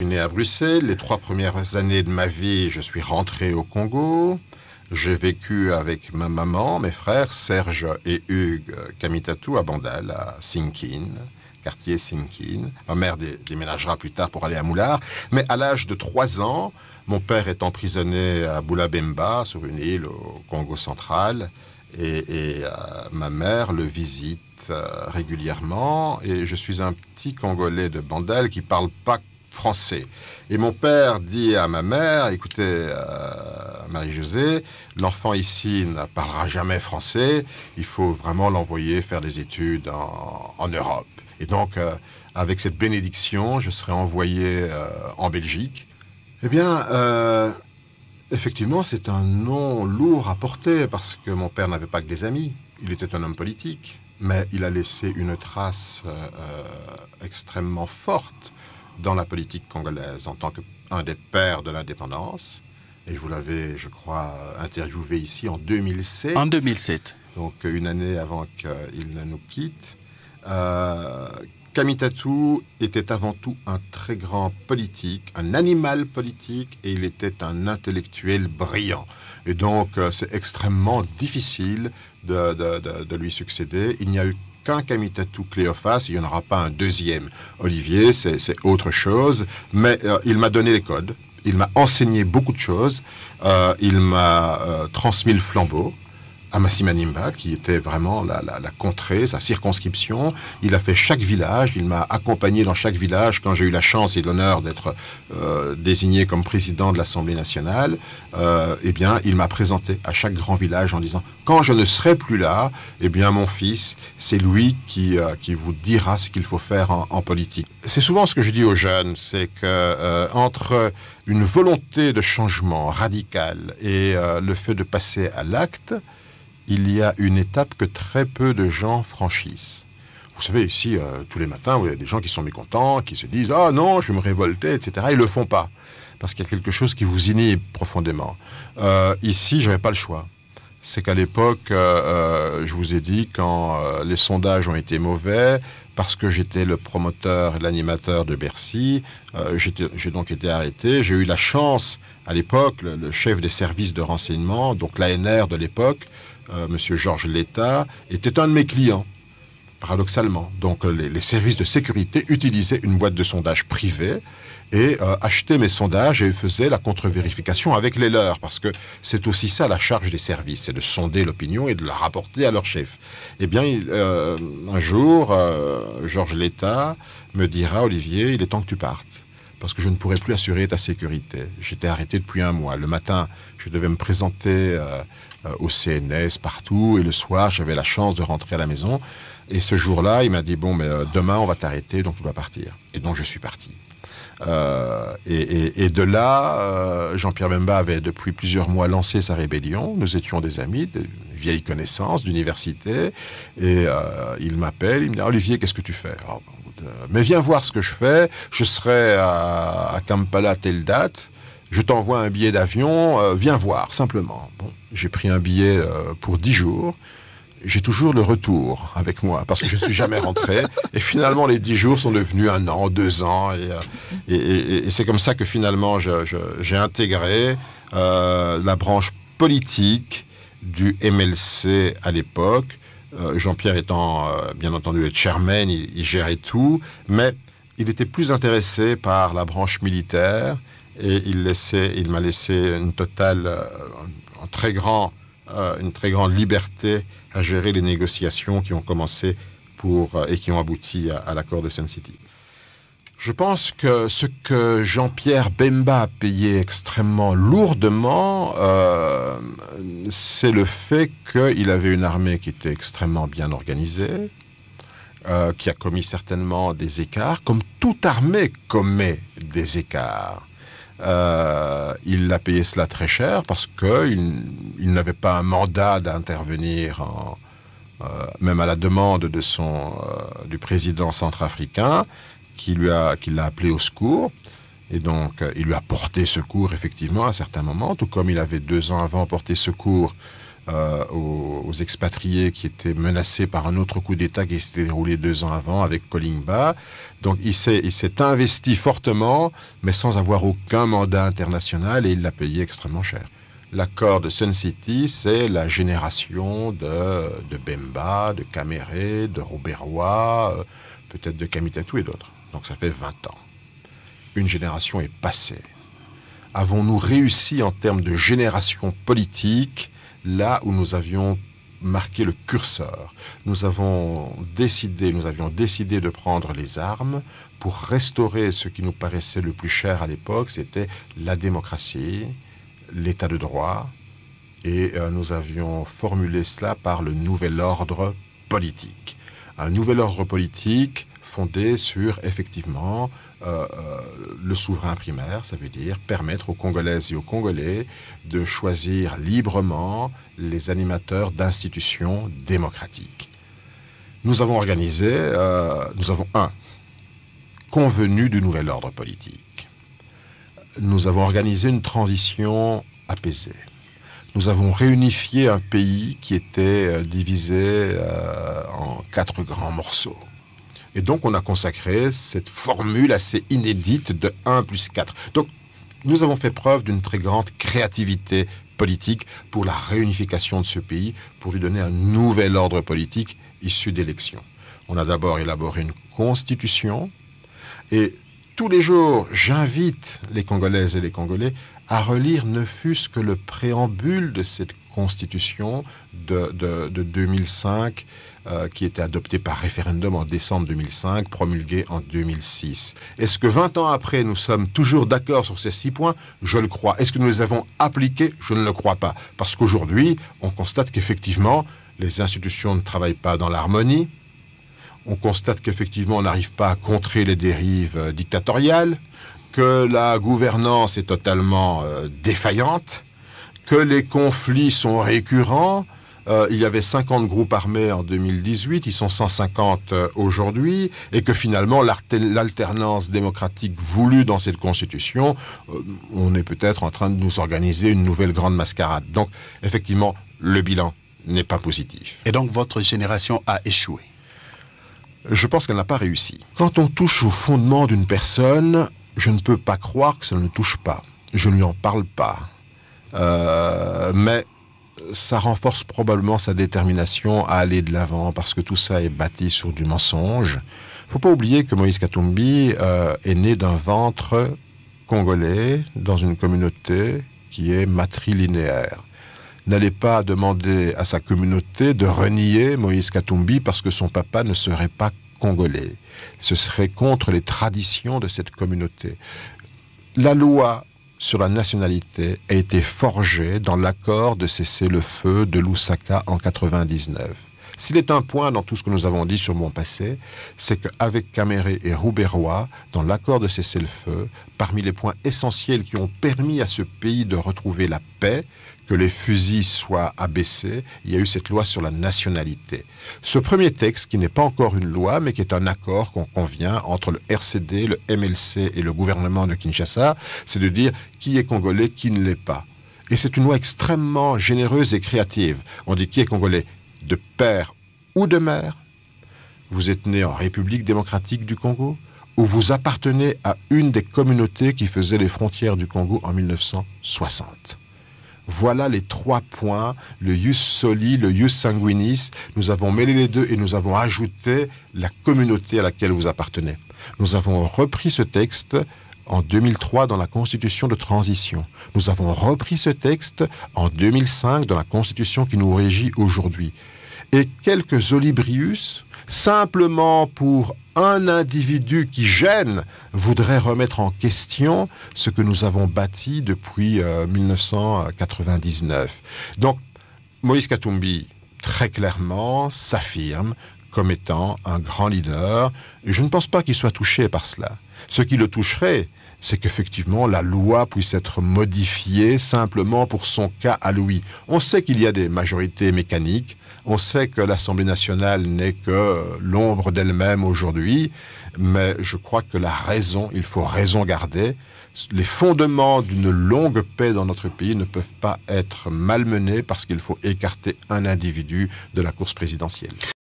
Je suis né à Bruxelles. Les trois premières années de ma vie, je suis rentré au Congo. J'ai vécu avec ma maman, mes frères, Serge et Hugues Kamitatou, à Bandal, à Sinkin, quartier Sinkin. Ma mère déménagera plus tard pour aller à Moulard. Mais à l'âge de trois ans, mon père est emprisonné à Boulabemba, sur une île au Congo central. Et, euh, ma mère le visite euh, régulièrement. Et je suis un petit Congolais de Bandal qui parle pas français. Et mon père dit à ma mère, écoutez, euh, Marie-Josée, l'enfant ici ne parlera jamais français, il faut vraiment l'envoyer faire des études en, Europe. Et donc, euh, avec cette bénédiction, je serai envoyé euh, en Belgique. Eh bien, effectivement, c'est un nom lourd à porter parce que mon père n'avait pas que des amis. Il était un homme politique, mais il a laissé une trace extrêmement forte dans la politique congolaise en tant qu'un des pères de l'indépendance. Et vous l'avez, je crois, interviewé ici en 2007. En 2007. Donc une année avant qu'il ne nous quitte. Euh, Kamitatou était avant tout un très grand politique, un animal politique, et il était un intellectuel brillant. Et donc, euh, c'est extrêmement difficile de, de, de, lui succéder. Il n'y a eu qu'un Kamitatou Cléophas, il n'y en aura pas un deuxième. Olivier, c'est autre chose, mais euh, il m'a donné les codes, il m'a enseigné beaucoup de choses, euh, il m'a euh, transmis le flambeau, à qui était vraiment la, la, contrée, sa circonscription. Il a fait chaque village, il m'a accompagné dans chaque village quand j'ai eu la chance et l'honneur d'être euh, désigné comme président de l'Assemblée nationale. Euh, eh bien, il m'a présenté à chaque grand village en disant quand je ne serai plus là, eh bien, mon fils, c'est lui qui, euh, qui vous dira ce qu'il faut faire en, en politique. C'est souvent ce que je dis aux jeunes, c'est que euh, entre une volonté de changement radical et euh, le fait de passer à l'acte, il y a une étape que très peu de gens franchissent. Vous savez, ici, euh, tous les matins, il y a des gens qui sont mécontents, qui se disent Ah non, je vais me révolter, etc. Ils le font pas. Parce qu'il y a quelque chose qui vous inhibe profondément. Euh, ici, je n'avais pas le choix. C'est qu'à l'époque, euh, je vous ai dit, quand les sondages ont été mauvais, parce que j'étais le promoteur et l'animateur de Bercy, j'ai donc été arrêté. J'ai eu la chance, à l'époque, le, chef des services de renseignement, donc l'ANR de l'époque, euh, Monsieur Georges Letta, était un de mes clients, paradoxalement. Donc euh, les, services de sécurité utilisaient une boîte de sondage privée et euh, achetaient mes sondages et faisaient la contre-vérification avec les leurs, parce que c'est aussi ça la charge des services, c'est de sonder l'opinion et de la rapporter à leur chef. Eh bien, un jour, Georges Letta me dira, Olivier, il est temps que tu partes parce que je ne pourrais plus assurer ta sécurité. J'étais arrêté depuis un mois. Le matin, je devais me présenter euh, au CNS, partout. Et le soir, j'avais la chance de rentrer à la maison. Et ce jour-là, il m'a dit, bon, mais euh, demain, on va t'arrêter, donc tu dois partir. Et donc, je suis parti. Euh, et, de là, Jean-Pierre Bemba avait depuis plusieurs mois lancé sa rébellion. Nous étions des amis, de vieilles connaissances d'université. Et il m'appelle, il me dit Olivier, qu'est-ce que tu fais? Mais viens voir ce que je fais. Je serai à, à Kampala telle date je t'envoie un billet d'avion, euh, viens voir, simplement. Bon, j'ai pris un billet euh, pour dix jours. J'ai toujours le retour avec moi parce que je ne suis jamais rentré. Et finalement, les dix jours sont devenus un an, deux ans. Et, euh, c'est comme ça que finalement, j'ai intégré la branche politique du MLC à l'époque. Jean-Pierre étant, bien entendu, le chairman, il, il gérait tout. Mais il était plus intéressé par la branche militaire et il, m'a laissé une totale, euh, un très grand, euh, une très grande liberté à gérer les négociations qui ont commencé pour, euh, et qui ont abouti à, l'accord de Sun City. Je pense que ce que Jean-Pierre Bemba a payé extrêmement lourdement, c'est le fait qu'il avait une armée qui était extrêmement bien organisée, qui a commis certainement des écarts, comme toute armée commet des écarts. Euh, il a payé cela très cher parce qu'il il, n'avait pas un mandat d'intervenir, euh, même à la demande de son, euh, du président centrafricain, qui l'a appelé au secours. Et donc, il lui a porté secours, effectivement, à un certain moment, tout comme il avait deux ans avant porté secours euh, aux, expatriés qui étaient menacés par un autre coup d'État qui s'était déroulé deux ans avant avec Kolingba. Donc il s'est, investi fortement, mais sans avoir aucun mandat international et il l'a payé extrêmement cher. L'accord de Sun City, c'est la génération de, de Bemba, de Caméré, de Roberrois, euh, peut-être de Kamitatou et d'autres. Donc ça fait 20 ans. Une génération est passée. Avons-nous réussi en termes de génération politique là où nous avions marqué le curseur. Nous avons décidé, nous avions décidé de prendre les armes pour restaurer ce qui nous paraissait le plus cher à l'époque, c'était la démocratie, l'état de droit, et euh, nous avions formulé cela par le nouvel ordre politique. Un nouvel ordre politique fondé sur effectivement euh, euh, le souverain primaire, ça veut dire permettre aux Congolaises et aux Congolais de choisir librement les animateurs d'institutions démocratiques. Nous avons organisé, euh, nous avons un, convenu du nouvel ordre politique. Nous avons organisé une transition apaisée. Nous avons réunifié un pays qui était divisé en quatre grands morceaux. Et donc, on a consacré cette formule assez inédite de 1 plus 4. Donc, nous avons fait preuve d'une très grande créativité politique pour la réunification de ce pays, pour lui donner un nouvel ordre politique issu d'élections. On a d'abord élaboré une constitution et tous les jours, j'invite les Congolaises et les Congolais à relire ne fût-ce que le préambule de cette constitution de, de 2005 euh, qui était adopté par référendum en décembre 2005, promulgué en 2006. Est-ce que 20 ans après, nous sommes toujours d'accord sur ces six points? Je le crois. Est-ce que nous les avons appliqués? Je ne le crois pas. Parce qu'aujourd'hui, on constate qu'effectivement, les institutions ne travaillent pas dans l'harmonie. On constate qu'effectivement, on n'arrive pas à contrer les dérives euh, dictatoriales, que la gouvernance est totalement euh, défaillante, que les conflits sont récurrents, euh, il y avait 50 groupes armés en 2018, ils sont 150 euh, aujourd'hui, et que finalement l'alternance démocratique voulue dans cette constitution, on est peut-être en train de nous organiser une nouvelle grande mascarade. Donc effectivement, le bilan n'est pas positif. Et donc votre génération a échoué? Je pense qu'elle n'a pas réussi. Quand on touche au fondement d'une personne, je ne peux pas croire que ça ne touche pas. Je ne lui en parle pas. mais ça renforce probablement sa détermination à aller de l'avant parce que tout ça est bâti sur du mensonge. Faut pas oublier que Moïse Katumbi euh, est né d'un ventre congolais dans une communauté qui est matrilinéaire. N'allez pas demander à sa communauté de renier Moïse Katumbi parce que son papa ne serait pas Ce serait contre les traditions de cette communauté. La loi sur la nationalité a été forgé dans l'accord de cessez-le-feu de Lusaka en 99. S'il est un point dans tout ce que nous avons dit sur mon passé, c'est qu'avec Caméré et Rouberois, dans l'accord de cessez-le-feu, parmi les points essentiels qui ont permis à ce pays de retrouver la paix, que les fusils soient abaissés, il y a eu cette loi sur la nationalité. Ce premier texte, qui n'est pas encore une loi, mais qui est un accord qu'on convient entre le RCD, le MLC et le gouvernement de Kinshasa, c'est de dire qui est congolais, qui ne l'est pas. Et c'est une loi extrêmement généreuse et créative. On dit qui est congolais de père ou de mère. Vous êtes né en République démocratique du Congo ou vous appartenez à une des communautés qui faisaient les frontières du Congo en 1960. Voilà les trois points, le ius soli, le ius sanguinis. Nous avons mêlé les deux et nous avons ajouté la communauté à laquelle vous appartenez. Nous avons repris ce texte en 2003 dans la Constitution de transition. Nous avons repris ce texte en 2005 dans la Constitution qui nous régit aujourd'hui. Et quelques olibrius, simplement pour un individu qui gêne voudrait remettre en question ce que nous avons bâti depuis 1999. Euh, Donc, Moïse Katumbi, très clairement, s'affirme comme étant un grand leader, je ne pense pas qu'il soit touché par cela. Ce qui le toucherait, c'est qu'effectivement la loi puisse être modifiée simplement pour son cas à lui. On sait qu'il y a des majorités mécaniques, on sait que l'Assemblée nationale n'est que l'ombre d'elle-même aujourd'hui, mais je crois que la raison, il faut raison garder. Les fondements d'une longue paix dans notre pays ne peuvent pas être malmenés parce qu'il faut écarter un individu de la course présidentielle.